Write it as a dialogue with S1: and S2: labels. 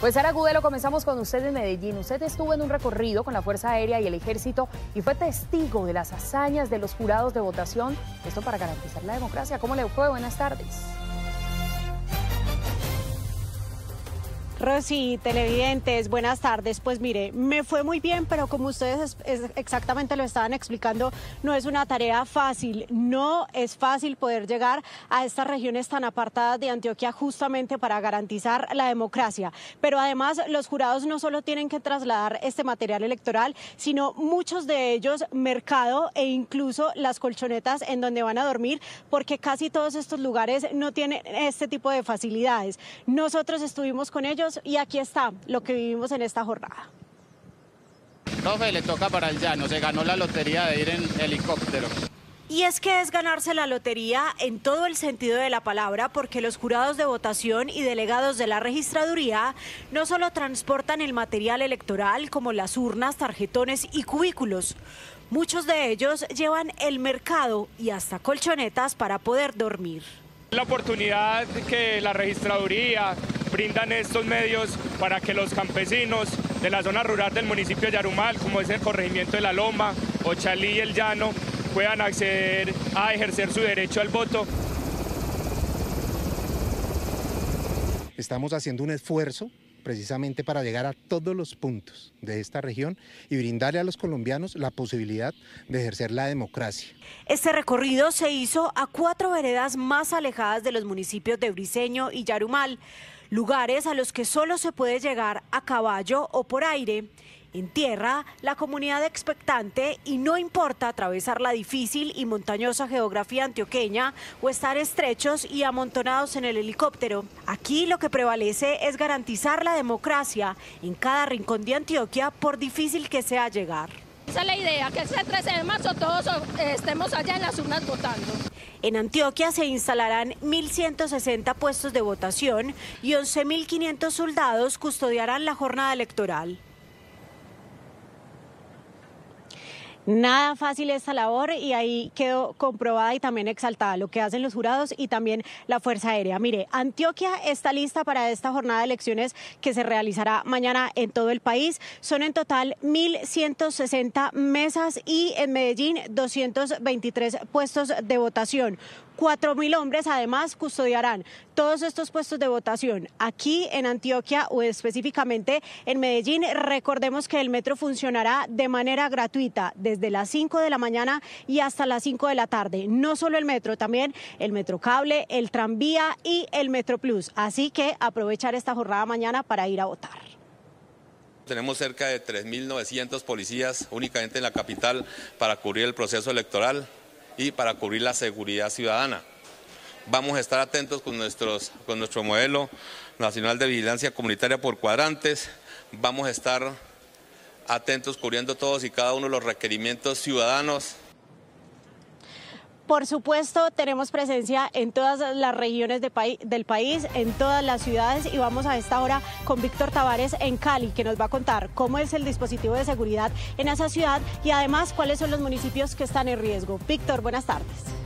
S1: Pues Sara Gudelo, comenzamos con usted en Medellín. Usted estuvo en un recorrido con la Fuerza Aérea y el Ejército y fue testigo de las hazañas de los jurados de votación. Esto para garantizar la democracia. ¿Cómo le fue? Buenas tardes.
S2: Rosy, televidentes, buenas tardes. Pues mire, me fue muy bien, pero como ustedes exactamente lo estaban explicando, no es una tarea fácil. No es fácil poder llegar a estas regiones tan apartadas de Antioquia justamente para garantizar la democracia. Pero además, los jurados no solo tienen que trasladar este material electoral, sino muchos de ellos mercado e incluso las colchonetas en donde van a dormir, porque casi todos estos lugares no tienen este tipo de facilidades. Nosotros estuvimos con ellos y aquí está lo que vivimos en esta jornada.
S3: Profe, le toca para el llano, se ganó la lotería de ir en helicóptero.
S2: Y es que es ganarse la lotería en todo el sentido de la palabra porque los jurados de votación y delegados de la registraduría no solo transportan el material electoral como las urnas, tarjetones y cubículos. Muchos de ellos llevan el mercado y hasta colchonetas para poder dormir.
S4: La oportunidad que la registraduría brindan estos medios para que los campesinos de la zona rural del municipio de Yarumal, como es el corregimiento de La Loma, Ochalí y El Llano, puedan acceder a ejercer su derecho al voto.
S5: Estamos haciendo un esfuerzo precisamente para llegar a todos los puntos de esta región y brindarle a los colombianos la posibilidad de ejercer la democracia.
S2: Este recorrido se hizo a cuatro veredas más alejadas de los municipios de Briceño y Yarumal, lugares a los que solo se puede llegar a caballo o por aire. En tierra, la comunidad expectante y no importa atravesar la difícil y montañosa geografía antioqueña o estar estrechos y amontonados en el helicóptero. Aquí lo que prevalece es garantizar la democracia en cada rincón de Antioquia por difícil que sea llegar.
S6: Esa es la idea, que ese 13 de marzo todos estemos allá en las urnas votando.
S2: En Antioquia se instalarán 1.160 puestos de votación y 11.500 soldados custodiarán la jornada electoral. Nada fácil esta labor y ahí quedó comprobada y también exaltada lo que hacen los jurados y también la Fuerza Aérea. Mire, Antioquia está lista para esta jornada de elecciones que se realizará mañana en todo el país. Son en total 1.160 mesas y en Medellín 223 puestos de votación. Cuatro mil hombres además custodiarán todos estos puestos de votación. Aquí en Antioquia o específicamente en Medellín, recordemos que el metro funcionará de manera gratuita las 5 de la mañana y hasta las 5 de la tarde. No solo el metro, también el metro cable, el tranvía y el metro plus. Así que aprovechar esta jornada mañana para ir a votar.
S7: Tenemos cerca de 3.900 policías únicamente en la capital para cubrir el proceso electoral y para cubrir la seguridad ciudadana. Vamos a estar atentos con, nuestros, con nuestro modelo nacional de vigilancia comunitaria por cuadrantes. Vamos a estar atentos cubriendo todos y cada uno de los requerimientos ciudadanos
S2: por supuesto, tenemos presencia en todas las regiones del país, en todas las ciudades y vamos a esta hora con Víctor Tavares en Cali, que nos va a contar cómo es el dispositivo de seguridad en esa ciudad y además cuáles son los municipios que están en riesgo. Víctor, buenas tardes.